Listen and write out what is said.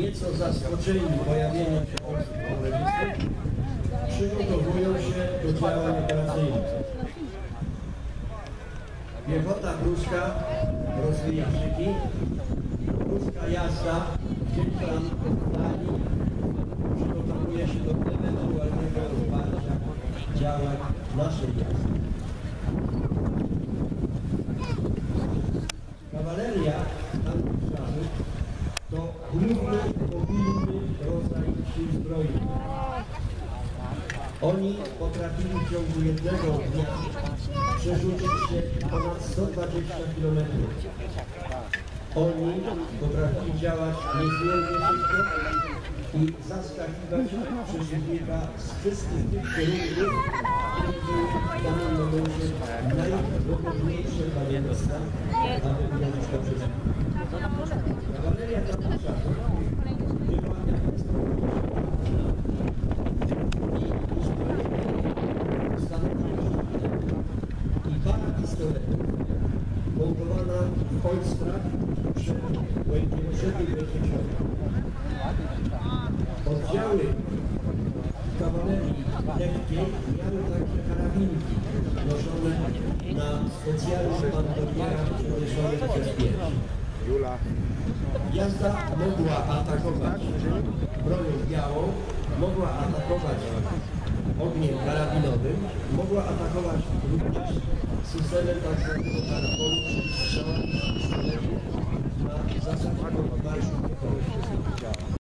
nieco zaskoczeni pojawieniem się osób komunistów, przygotowują się do działań operacyjnych. Piechota pruska rozwija szyki, pruska jazda gdzieś tam w przygotowuje się do ewentualnego rozparcia działań naszej jazdy. Główny, mobilny rodzaj sił zbrojnych. Oni potrafili w ciągu jednego dnia przerzucić się ponad 120 km. Oni potrafili działać niezmiernie szybko i zaskakiwać przeciwnika z wszystkich tych kierunków, które w danym momencie najwygodniejsze dla pistoletów montowana w Holstrach przed Łękiem Oddziały kawalerii lekkiej miały także karabinki noszone na specjalnych bandolierach przeniesionych przez pierś. Jazda mogła atakować bronią białą, mogła atakować ogniem karabinowym, mogła atakować również systemem tak zwanego parabolu, czyli strzałami z na zasadzie piechoty.